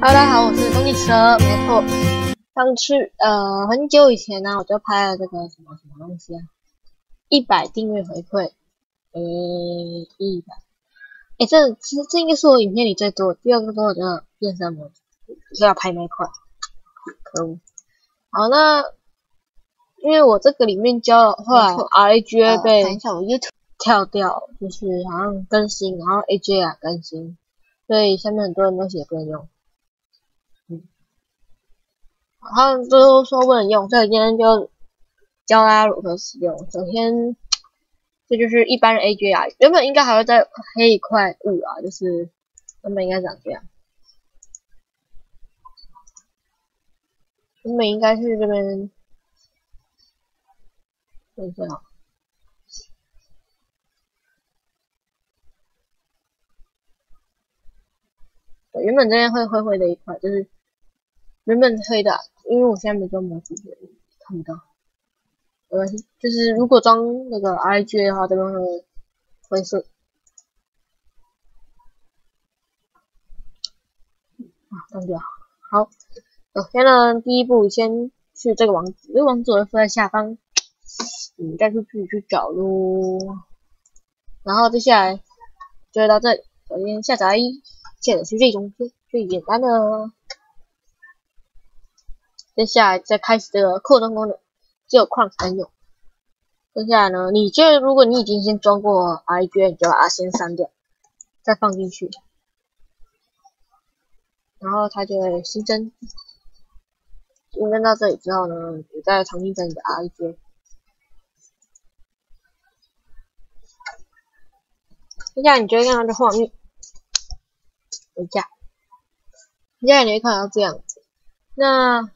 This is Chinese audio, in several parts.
大家好，我是东尼蛇，没错。上次呃很久以前呢，我就拍了这个什么什么东西啊，一百订阅回馈，诶一百，诶这其实这应该是我影片里最多，第二个多的变身模式，就要拍那一块，可恶。好，那因为我这个里面教后来 R A G A 一下我 YouTube 跳掉，就是好像更新，然后 A J 啊更新，所以下面很多人都写不能用。嗯，他们都说不能用，所以今天就教大家如何使用。首先，这就是一般的 A J 啊，原本应该还会再黑一块雾啊，就是原本应该长这样，原本应该是这边，等一下啊。对，原本这边会灰灰的一块，就是原本黑的，因为我现在没装模组，看不到。没关系，就是如果装那个 IGA 的话，这边会灰色。啊，断掉。好，首先呢，第一步先去这个网址，这个网址会附在下方，你再去自己去找喽。然后接下来就会到这里，首先下载。下载是最中最最简单的，接下来再开始这个扩充功能，只有矿才能用。接下来呢，你就如果你已经先装过 I G，你就把它先删掉，再放进去，然后它就会新增。新增到这里之后呢，你再重新整你的 I G。接下来你就会看到这画面。等一下，接下来你会看到这样子。那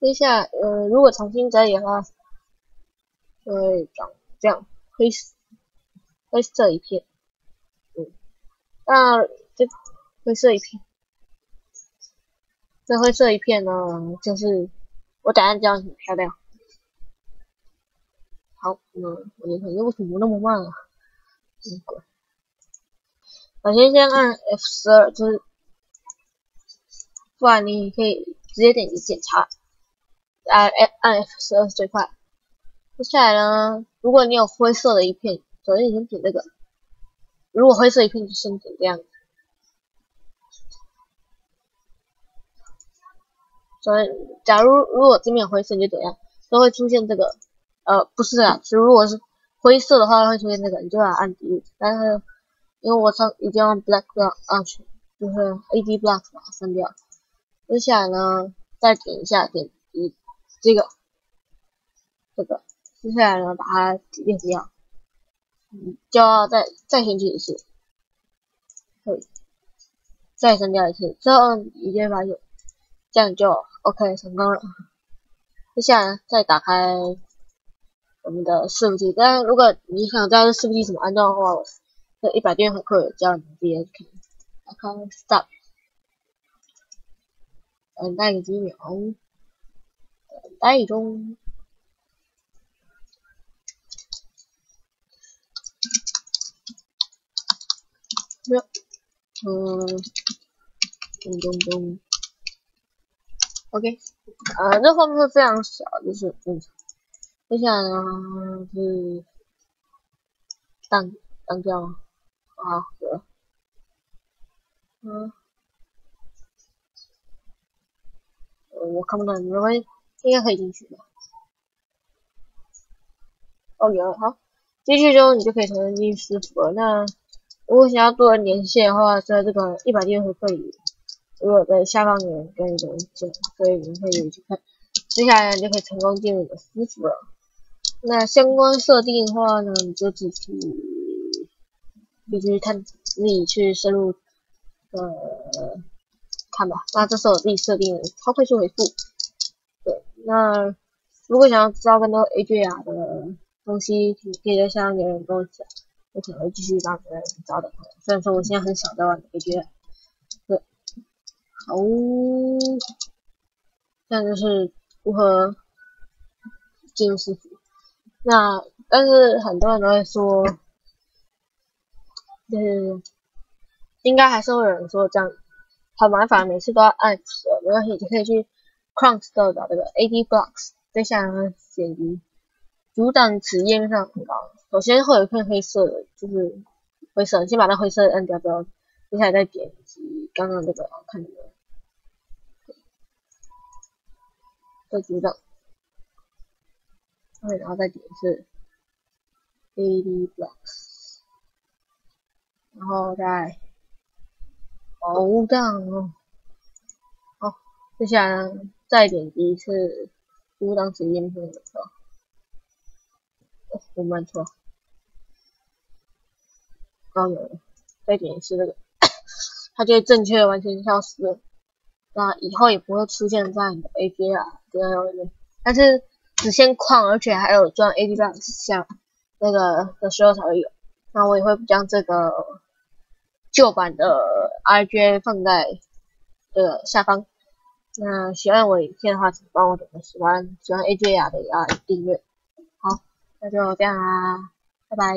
接下来，呃，如果重新整理的话，就会长这样，灰色灰色一片。嗯，那这灰色一片，这灰色一片呢，就是我等下教你漂亮。好，那我的可能为什么那么慢啊？嗯，滚！首先先按 F 十二，就是，不然你可以直接点击检查，按按 F 十二是最快。接下来呢，如果你有灰色的一片，首先你先点这个，如果灰色一片就先点这样。所以，假如如果这边有灰色，你就怎样，都会出现这个。呃，不是啊，是如果是灰色的话会出现这个，你就要按 D。但是因为我上已经用 black block 啊，就是 ad block 把它删掉。接下来呢，再点一下点这个这个，接下来呢把它 delete 掉，就要再再选取一次，可以，再删掉一次，之后你就会发现这样就 OK 成功了。接下来再打开。我们的伺服器，但如果你想知道这伺服器怎么安装的话，我这一百订阅回馈教你直接看。看 stop，等待几秒，待中。哟，嗯，咚咚咚，OK，啊，这画面会非常小，就是正常。接下来呢是当当掉啊，有了，嗯，我看不到，没关系，应该可以进去吧。哦，有，好，进去之后你就可以重新进师傅了。那如果想要多人连线的话，在这个一百订阅会可以，如果在下方有人跟你连线，所以你们可以去看。接下来你就可以成功进入你的师傅了。那相关设定的话呢，你就自己必须看自己去深入呃看吧。那这是我自己设定的超快速回复。那如果想要知道更多 AJR 的东西，你可以在下面留言跟我讲，我可能会继续帮别人找的。虽然说我现在很少在玩 AJR。对，好，这样就是如何进入师傅。那但是很多人都会说，就是应该还是会有人说这样很麻烦，每次都要按，没关系，你可以去 Chrome Store 找这个 AD Blocks，再下来点击阻挡此页面上广告，首先会有一片黑色的，就是灰色，先把那灰色按掉之后，接下来再点击刚刚那个看的，再阻挡，对，然后再点是。AD blocks，然后再哦这样哦，好，接下来再点击一次阻挡此页面的时候，哦，我们错，刚有了，再点一次这个，它就会正确完全消失，那以后也不会出现在你的 API 这里面，但是只限框，而且还有装 A D 罐箱。那个的时候才会有，那我也会将这个旧版的 IGA 放在这个下方。那喜欢我影片的话，请帮我点个喜欢，喜欢 AJR 的也要订阅。好，那就这样啦，拜拜。